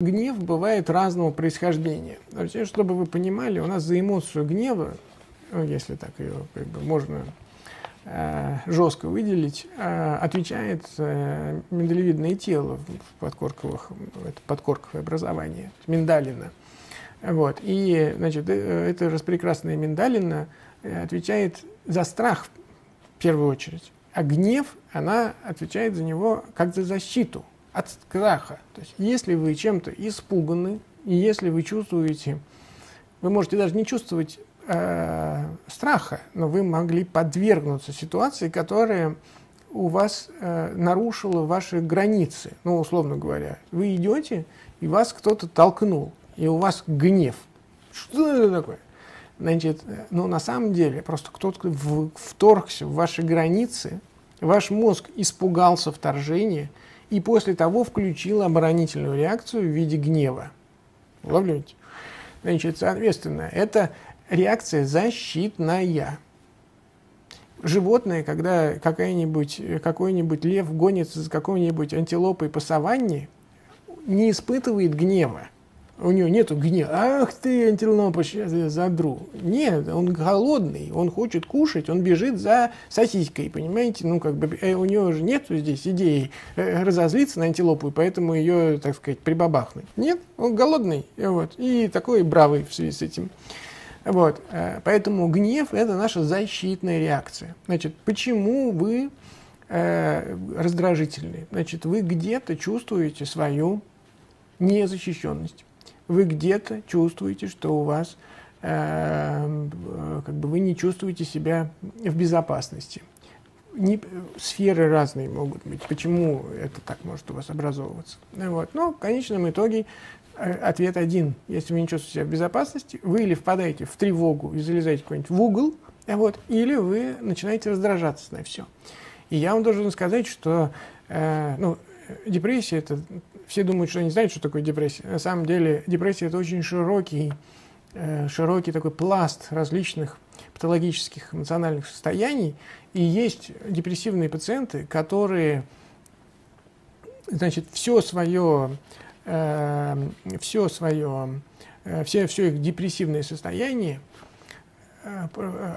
Гнев бывает разного происхождения. Вообще, чтобы вы понимали, у нас за эмоцию гнева, ну, если так ее как бы, можно э, жестко выделить, э, отвечает э, миндалевидное тело в подкорковых, это подкорковое образование, миндалина. Вот. И, значит, э, это распрекрасная миндалина отвечает за страх в первую очередь. А гнев, она отвечает за него как за защиту от страха. То есть, если вы чем-то испуганы, и если вы чувствуете, вы можете даже не чувствовать э, страха, но вы могли подвергнуться ситуации, которая у вас э, нарушила ваши границы. Ну, условно говоря, вы идете, и вас кто-то толкнул, и у вас гнев. Что это такое? Значит, ну, на самом деле, просто кто-то вторгся в ваши границы, ваш мозг испугался вторжения, и после того включил оборонительную реакцию в виде гнева. Ловлюете? Значит, соответственно, это реакция защитная. Животное, когда какой-нибудь какой лев гонится за какой-нибудь антилопой по саванне, не испытывает гнева у него нету гнева. Ах ты, антилопа, сейчас я задру. Нет, он голодный, он хочет кушать, он бежит за сосиской, понимаете? Ну, как бы э, у него же нету здесь идеи э, разозлиться на антилопу, и поэтому ее, так сказать, прибабахнуть. Нет, он голодный, вот, и такой бравый в связи с этим. Вот, э, поэтому гнев – это наша защитная реакция. Значит, почему вы раздражительны? Значит, вы где-то чувствуете свою незащищенность вы где-то чувствуете, что у вас э, как бы вы не чувствуете себя в безопасности. Не, сферы разные могут быть. Почему это так может у вас образовываться? Вот. Но в конечном итоге э, ответ один. Если вы не чувствуете себя в безопасности, вы или впадаете в тревогу и залезаете куда-нибудь в угол, вот, или вы начинаете раздражаться на все. И я вам должен сказать, что э, ну, депрессия – это все думают, что они знают, что такое депрессия. На самом деле депрессия – это очень широкий, э, широкий такой пласт различных патологических эмоциональных состояний. И есть депрессивные пациенты, которые значит, все свое, э, все свое, э, все, все их депрессивное состояние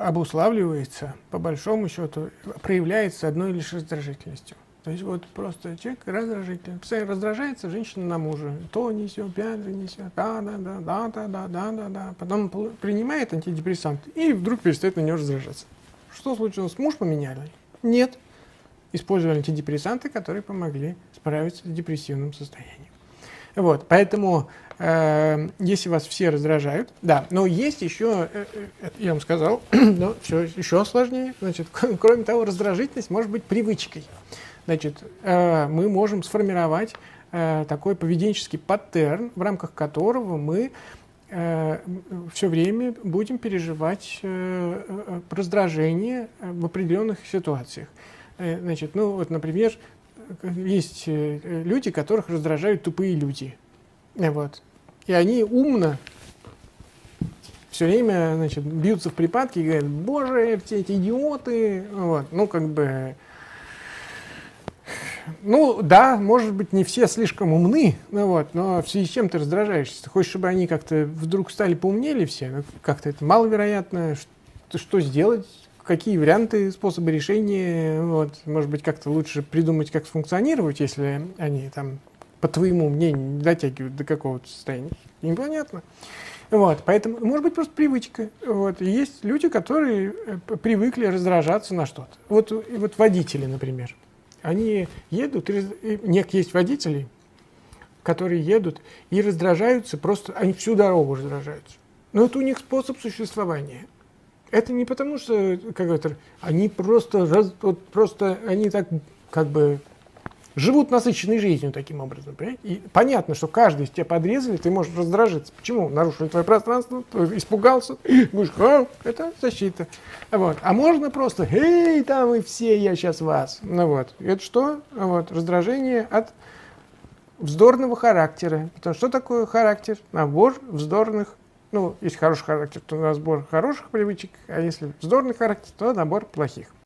обуславливается, по большому счету, проявляется одной лишь раздражительностью. То есть вот просто человек раздражитель. Постоянно раздражается женщина на мужа. То несет, пятый несет, да-да-да, да-да-да, да-да-да. Потом принимает антидепрессант и вдруг перестает на нее раздражаться. Что случилось? Муж поменяли? Нет. Использовали антидепрессанты, которые помогли справиться с депрессивным состоянием. Вот, поэтому, э, если вас все раздражают, да, но есть еще, э, э, я вам сказал, но все еще сложнее, значит, кроме того, раздражительность может быть привычкой значит, э, мы можем сформировать э, такой поведенческий паттерн, в рамках которого мы э, все время будем переживать раздражение в определенных ситуациях. Значит, ну вот, например, есть люди, которых раздражают тупые люди. Вот. И они умно все время значит, бьются в припадки и говорят, боже, все эти идиоты. Вот. Ну, как бы ну, да, может быть, не все слишком умны, ну, вот, но в связи с чем ты раздражаешься? Ты хочешь, чтобы они как-то вдруг стали поумнели все? Ну, как-то это маловероятно. Что, что сделать? Какие варианты, способы решения? Вот, может быть, как-то лучше придумать, как сфункционировать, если они там, по твоему мнению, не дотягивают до какого-то состояния. Непонятно. Вот, поэтому, может быть, просто привычка. Вот. есть люди, которые э, привыкли раздражаться на что-то. Вот, вот водители, например они едут, нет, есть водители, которые едут и раздражаются, просто они всю дорогу раздражаются. Но это у них способ существования. Это не потому, что как это, они просто, вот, просто они так как бы живут насыщенной жизнью таким образом. Понимаете? И понятно, что каждый из тебя подрезали, ты можешь раздражиться. Почему? Нарушили твое пространство, испугался, будешь, а, это защита. Вот. А можно просто, эй, там вы все, я сейчас вас. Ну вот. Это что? Вот. Раздражение от вздорного характера. Потому что такое характер? Набор вздорных ну, если хороший характер, то набор хороших привычек, а если вздорный характер, то набор плохих.